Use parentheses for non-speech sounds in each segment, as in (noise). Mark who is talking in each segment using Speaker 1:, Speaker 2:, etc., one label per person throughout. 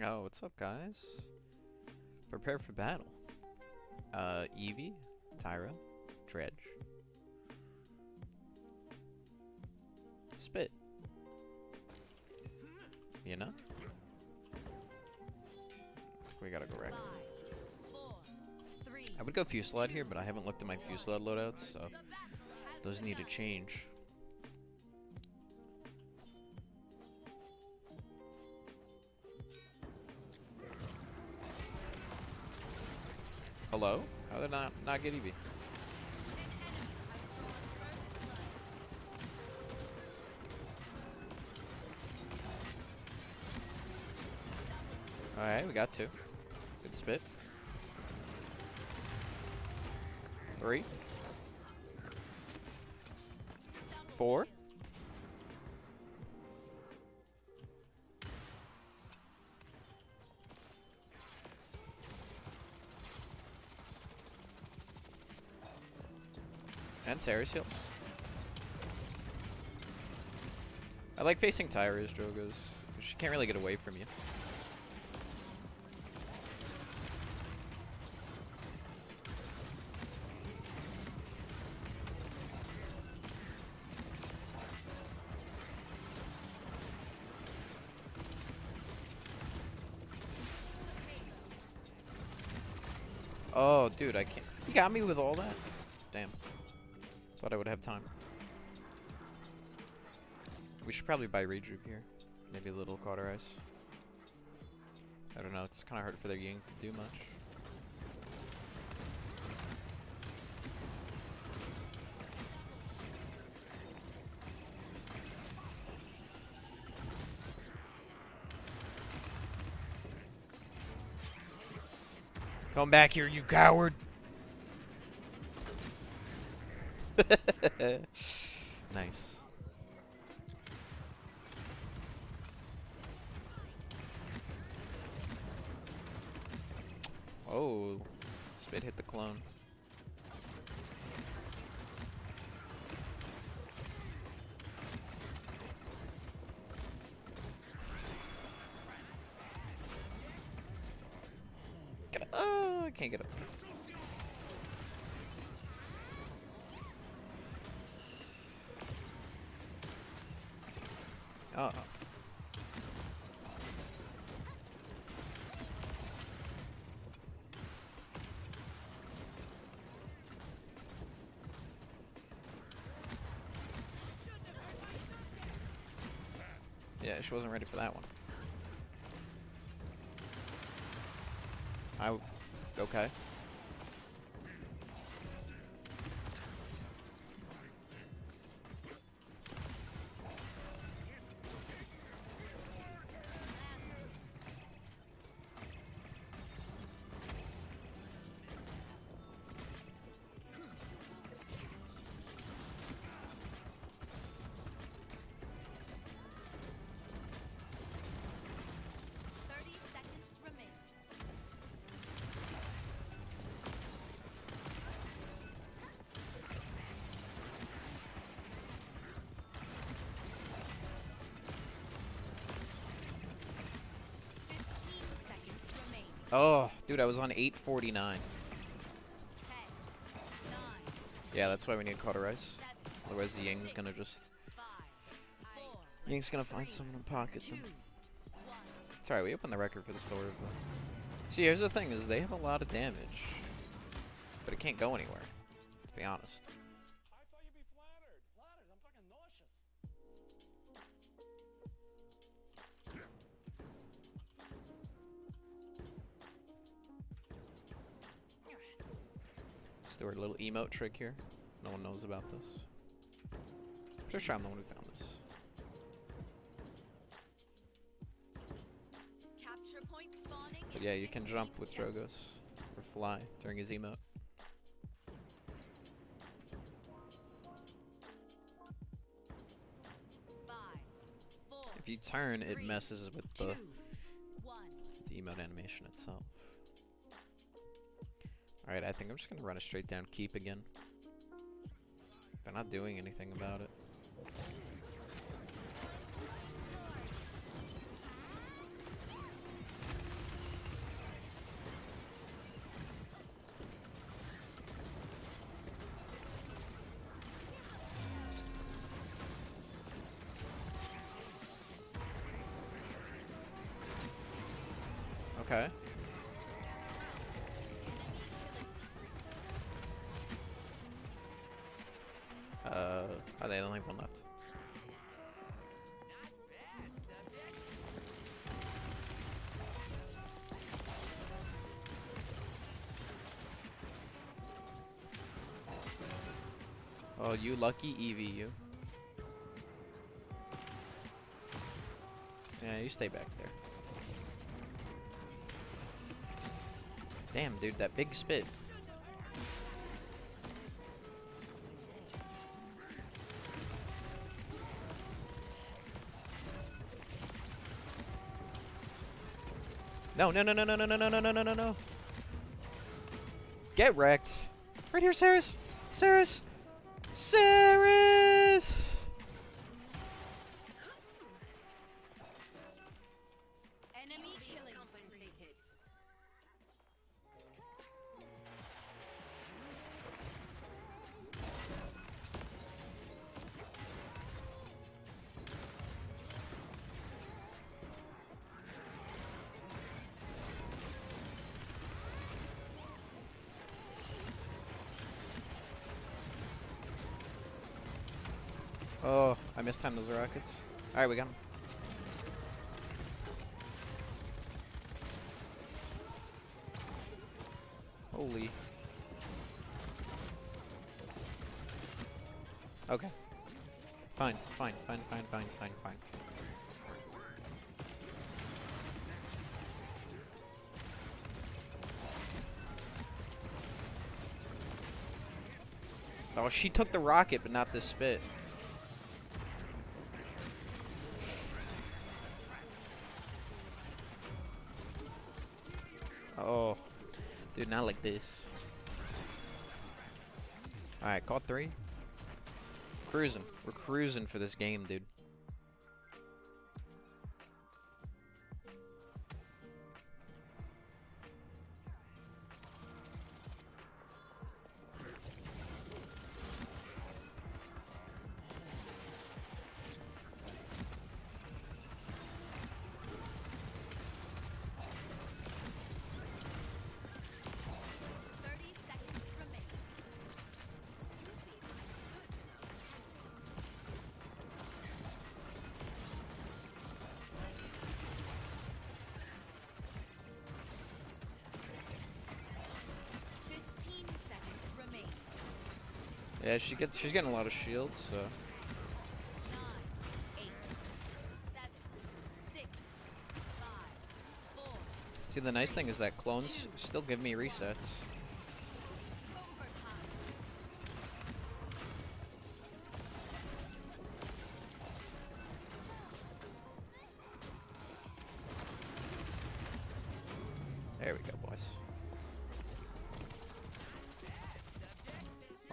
Speaker 1: Oh, what's up, guys? Prepare for battle. Uh, Evie, Tyra, Dredge, Spit. You know? We gotta go wreck. I would go Fusillade here, but I haven't looked at my Fusillade loadouts, so those need to change. Hello? How did not, not get Evie? Alright, we got two. Good spit. Three. Four. And Sarah's heal. I like facing Tyra's Drogoz. She can't really get away from you. Oh, dude, I can't. You got me with all that? Damn. Thought I would have time. We should probably buy Rejuve here. Maybe a little Cauterize. I don't know, it's kind of hard for their Ying to do much. Come back here, you coward! nice. Oh, spit hit the clone. Get up. Oh, I can't get up. Uh oh. Yeah, she wasn't ready for that one. I okay. Oh, dude, I was on 849. Yeah, that's why we need Cauterize. Otherwise, the Ying's gonna just. Ying's gonna find someone to pocket them. It's alright, we opened the record for the Torb. but- See, here's the thing: is they have a lot of damage, but it can't go anywhere. To be honest. Do our little emote trick here. No one knows about this. Pretty sure I'm the one who found this.
Speaker 2: Capture point spawning.
Speaker 1: But yeah, you can jump with. Drogoz or fly during his emote. If you turn, it messes with the, the emote animation itself. Alright, I think I'm just gonna run it straight down keep again. They're not doing anything about it. Okay. They the only one left? Oh, you lucky Evie, you. Yeah, you stay back there. Damn, dude, that big spit. No, no, no, no, no, no, no, no, no, no, no, no. Get wrecked. Right here,
Speaker 2: Seris. Seris. Seris.
Speaker 1: Oh, I mistimed those rockets. Alright, we got him. Holy. Okay. Fine, fine, fine, fine, fine, fine, fine. Oh, she took the rocket, but not the spit. Oh, dude, not like this. Alright, caught three. Cruising. We're cruising for this game, dude. Yeah, she gets she's getting a lot of shields, so
Speaker 2: Nine, eight, seven, six, five, four.
Speaker 1: see the nice thing is that clones still give me resets.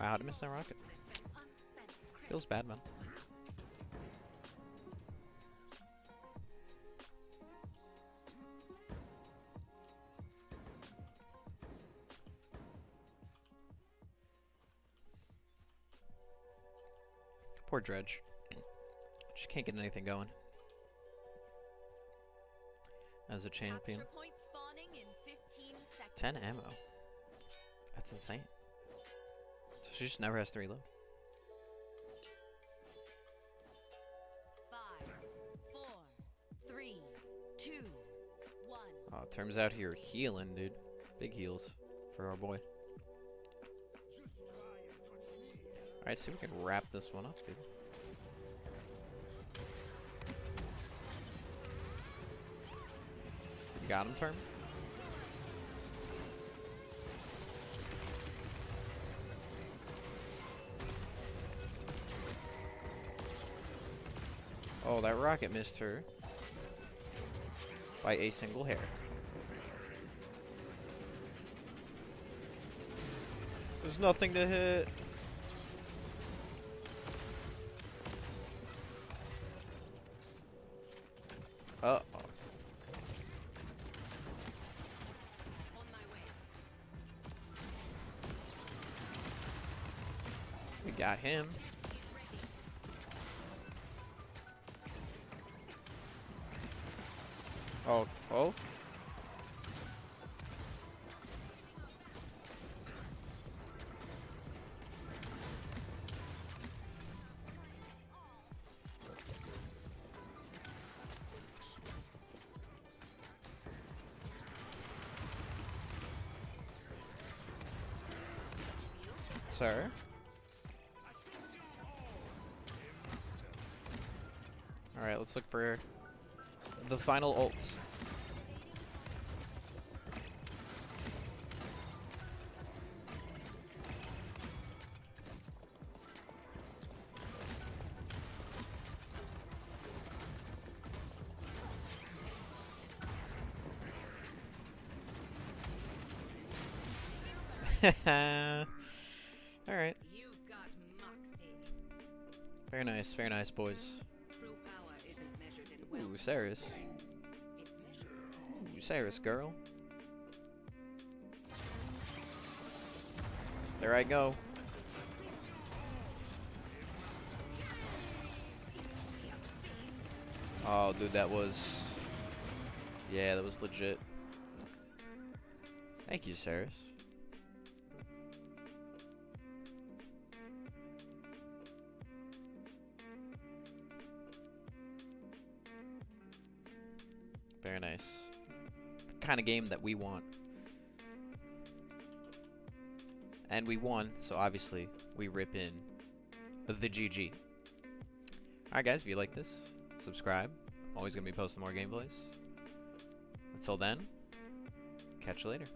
Speaker 1: Wow, I miss that rocket? Feels bad, man. Poor Dredge. She can't get anything going. As a champion.
Speaker 2: Capture point spawning in 15 seconds.
Speaker 1: 10 ammo. That's insane. She just never has three reload.
Speaker 2: Five, four, three, two, one.
Speaker 1: Oh, turns out you're healing, dude. Big heals for our boy. Alright, see if we can wrap this one up, dude. You got him, Term? Oh, that rocket missed her by a single hair. There's nothing to hit. Uh oh. We got him. Sir. Alright, let's look for the final ult. (laughs) Alright,
Speaker 3: You've got
Speaker 1: very nice, very nice, boys.
Speaker 3: True power isn't measured in
Speaker 1: Ooh.
Speaker 3: Seris.
Speaker 1: Ooh, Seris, girl. There I go. Oh, dude, that was... Yeah, that was legit. Thank you, Seris. Kind of game that we want. And we won, so obviously we rip in the GG. Alright guys, if you like this, subscribe. I'm always going to be posting more gameplays. Until then, catch you later.